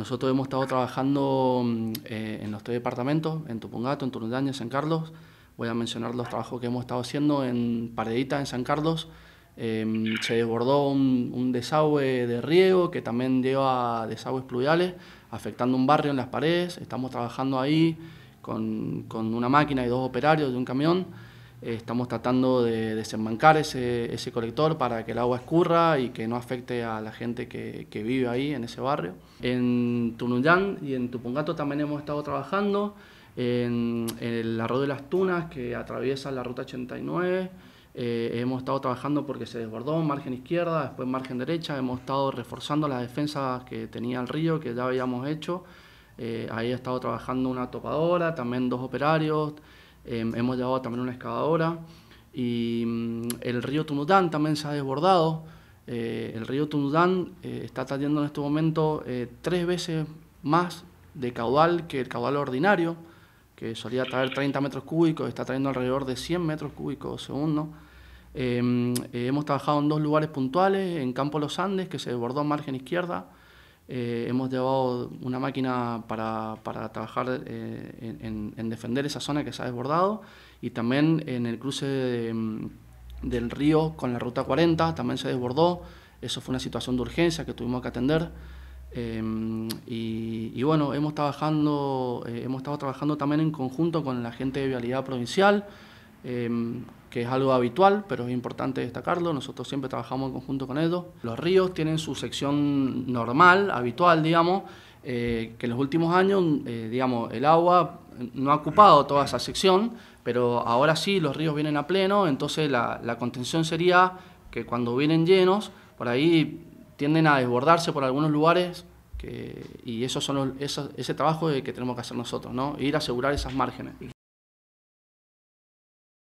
Nosotros hemos estado trabajando mm, eh, en los tres departamentos, en Tupungato, en Turundán en San Carlos. Voy a mencionar los trabajos que hemos estado haciendo en Paredita, en San Carlos. Em, se desbordó un, desagüe de riego que también lleva desagües pluviales, afectando un barrio en las paredes. Estamos trabajando ahí con, con una máquina y dos operarios de un camión. Eh, estamos tratando de desembancar ese, ese, colector para que el agua escurra y que no afecte a la gente que, que vive ahí en ese barrio. En Tunuyán y en Tupungato también hemos estado trabajando en, el arroyo de las Tunas que atraviesa la ruta 89. Eh, hemos estado trabajando porque se desbordó margen izquierda, después margen derecha. Hemos estado reforzando las defensas que tenía el río, que ya habíamos hecho. Eh, ahí ha estado trabajando una topadora, también dos operarios. Em, hemos llevado también una excavadora y mm, el río Tunudán también se ha desbordado. Eh, el río Tunudán eh, está trayendo en este momento eh, tres veces más de caudal que el caudal ordinario, que solía traer 30 metros cúbicos, está trayendo alrededor de 100 metros cúbicos segundo. Em, hemos trabajado en dos lugares puntuales, en Campo Los Andes, que se desbordó a margen izquierda, eh, hemos llevado una máquina para, para trabajar eh, en, en, defender esa zona que se ha desbordado y también en el cruce mm, del río con la ruta 40 también se desbordó. Eso fue una situación de urgencia que tuvimos que atender. Eh, y, y, bueno, hemos, trabajando, hemos estado trabajando también en conjunto con la gente de Vialidad Provincial, Em, que es algo habitual, pero es importante destacarlo. Nosotros siempre trabajamos en conjunto con ellos. Los ríos tienen su sección normal, habitual, digamos, eh, que en los últimos años, eh, digamos, el agua no ha ocupado toda esa sección, pero ahora sí los ríos vienen a pleno, entonces la, contención sería que cuando vienen llenos, por ahí tienden a desbordarse por algunos lugares y eso son ese trabajo que tenemos que hacer nosotros, ¿no? ir a asegurar esas márgenes.